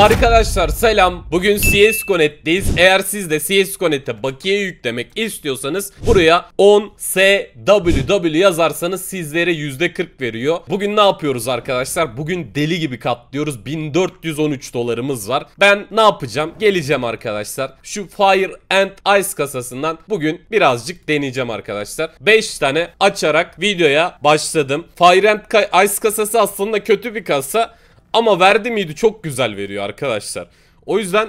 Arkadaşlar selam. Bugün CSGO.net'teyiz. Eğer siz de CSGO.net'e bakiye yüklemek istiyorsanız buraya 10 SWW yazarsanız sizlere %40 veriyor. Bugün ne yapıyoruz arkadaşlar? Bugün deli gibi katlıyoruz. 1413 dolarımız var. Ben ne yapacağım? Geleceğim arkadaşlar. Şu Fire and Ice kasasından bugün birazcık deneyeceğim arkadaşlar. 5 tane açarak videoya başladım. Fire and Ice kasası aslında kötü bir kasa. Ama verdi miydi çok güzel veriyor arkadaşlar. O yüzden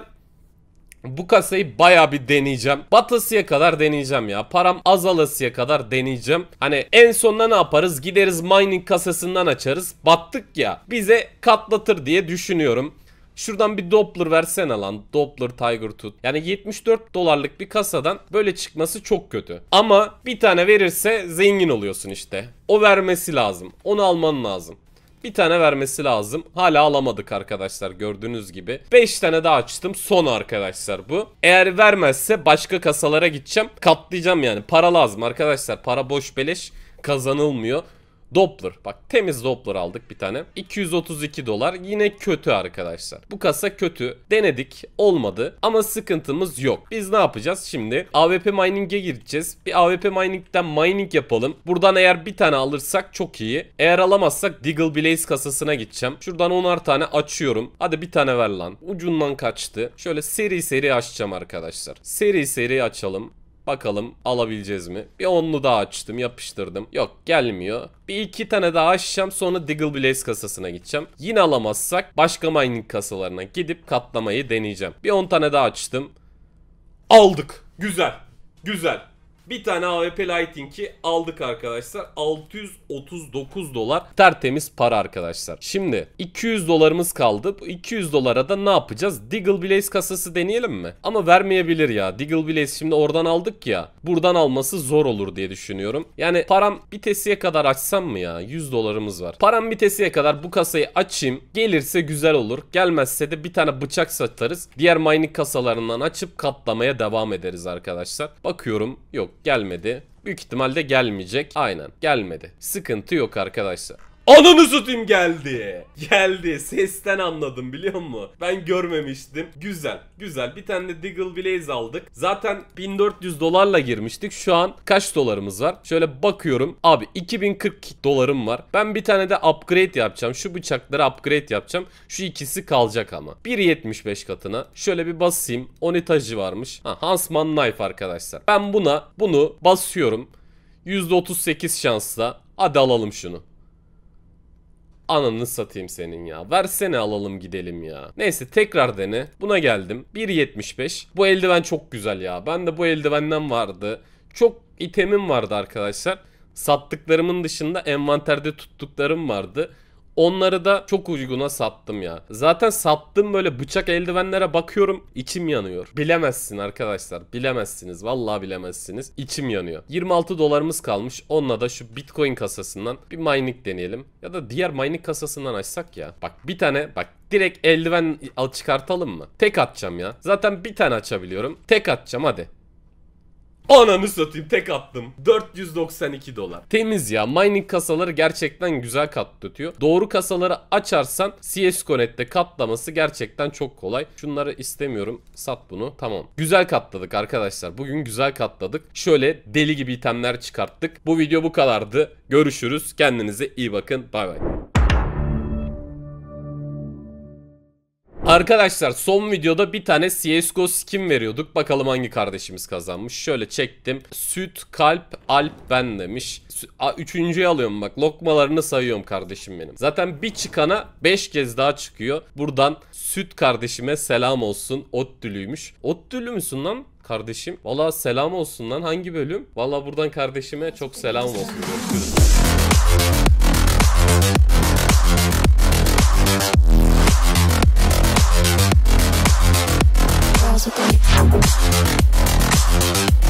bu kasayı baya bir deneyeceğim. Batasıya kadar deneyeceğim ya. Param azalasıya kadar deneyeceğim. Hani en sonunda ne yaparız? Gideriz mining kasasından açarız. Battık ya. Bize katlatır diye düşünüyorum. Şuradan bir Doppler versene lan. Doppler Tiger Tooth. Yani 74 dolarlık bir kasadan böyle çıkması çok kötü. Ama bir tane verirse zengin oluyorsun işte. O vermesi lazım. Onu alman lazım. Bir tane vermesi lazım. Hala alamadık arkadaşlar gördüğünüz gibi. 5 tane daha açtım. Son arkadaşlar bu. Eğer vermezse başka kasalara gideceğim. Katlayacağım yani. Para lazım arkadaşlar. Para boş beleş kazanılmıyor. Doppler. Bak temiz Doppler aldık bir tane. 232 dolar. Yine kötü arkadaşlar. Bu kasa kötü. Denedik. Olmadı. Ama sıkıntımız yok. Biz ne yapacağız şimdi? AWP mining'e gireceğiz. Bir AWP mining'den mining yapalım. Buradan eğer bir tane alırsak çok iyi. Eğer alamazsak Deagle Blaze kasasına gideceğim. Şuradan 10'ar tane açıyorum. Hadi bir tane ver lan. Ucundan kaçtı. Şöyle seri seri açacağım arkadaşlar. Seri seri açalım. Bakalım alabileceğiz mi? Bir onlu daha açtım yapıştırdım. Yok gelmiyor. Bir iki tane daha açacağım sonra Deagle Blaze kasasına gideceğim. Yine alamazsak başka mining kasalarına gidip katlamayı deneyeceğim. Bir 10 tane daha açtım. Aldık. Güzel. Güzel. Bir tane AWP Lighting'i aldık arkadaşlar. 639 dolar. Tertemiz para arkadaşlar. Şimdi 200 dolarımız kaldı. Bu 200 dolara da ne yapacağız? Deagle Blaze kasası deneyelim mi? Ama vermeyebilir ya. Deagle Blaze şimdi oradan aldık ya. Buradan alması zor olur diye düşünüyorum. Yani param bitesiye kadar açsam mı ya? 100 dolarımız var. Param bitesiye kadar bu kasayı açayım. Gelirse güzel olur. Gelmezse de bir tane bıçak satarız. Diğer mining kasalarından açıp katlamaya devam ederiz arkadaşlar. Bakıyorum. Yok gelmedi. Büyük ihtimalle gelmeyecek. Aynen gelmedi. Sıkıntı yok arkadaşlar. Ananı satayım geldi. Geldi. Sesten anladım biliyor musun? Ben görmemiştim. Güzel. Güzel. Bir tane de Deagle Blaze aldık. Zaten 1400 dolarla girmiştik. Şu an kaç dolarımız var? Şöyle bakıyorum. Abi 2040 dolarım var. Ben bir tane de upgrade yapacağım. Şu bıçakları upgrade yapacağım. Şu ikisi kalacak ama. 1.75 katına. Şöyle bir basayım. 10 etajı varmış. Ha, Hansman Knife arkadaşlar. Ben buna bunu basıyorum. %38 şansla. Hadi alalım şunu. Ananı satayım senin ya. Versene alalım gidelim ya. Neyse tekrar dene. Buna geldim. 1.75. Bu eldiven çok güzel ya. Ben de bu eldivenden vardı. Çok itemim vardı arkadaşlar. Sattıklarımın dışında envanterde tuttuklarım vardı. Onları da çok uyguna sattım ya. Zaten sattığım böyle bıçak eldivenlere bakıyorum içim yanıyor. Bilemezsin arkadaşlar. Bilemezsiniz. Vallahi bilemezsiniz. İçim yanıyor. 26 dolarımız kalmış. Onunla da şu Bitcoin kasasından bir mining deneyelim. Ya da diğer mining kasasından açsak ya. Bak bir tane bak direkt eldiven al çıkartalım mı? Tek atacağım ya. Zaten bir tane açabiliyorum. Tek atacağım hadi. Ananı satayım tek attım. 492 dolar. Temiz ya. Mining kasaları gerçekten güzel katlatıyor. Doğru kasaları açarsan CSGO.net'te katlaması gerçekten çok kolay. Şunları istemiyorum. Sat bunu. Tamam. Güzel katladık arkadaşlar. Bugün güzel katladık. Şöyle deli gibi itemler çıkarttık. Bu video bu kadardı. Görüşürüz. Kendinize iyi bakın. Bay bay. Arkadaşlar son videoda bir tane CSGO skin veriyorduk. Bakalım hangi kardeşimiz kazanmış. Şöyle çektim. Süt, kalp, alp ben demiş. Üçüncüyü alıyorum bak. Lokmalarını sayıyorum kardeşim benim. Zaten bir çıkana 5 kez daha çıkıyor. Buradan süt kardeşime selam olsun. Ottülüymüş. Ottülü müsün lan? kardeşim. Valla selam olsun lan hangi bölüm? Valla buradan kardeşime çok selam olsun. Görüşürüz. house with me.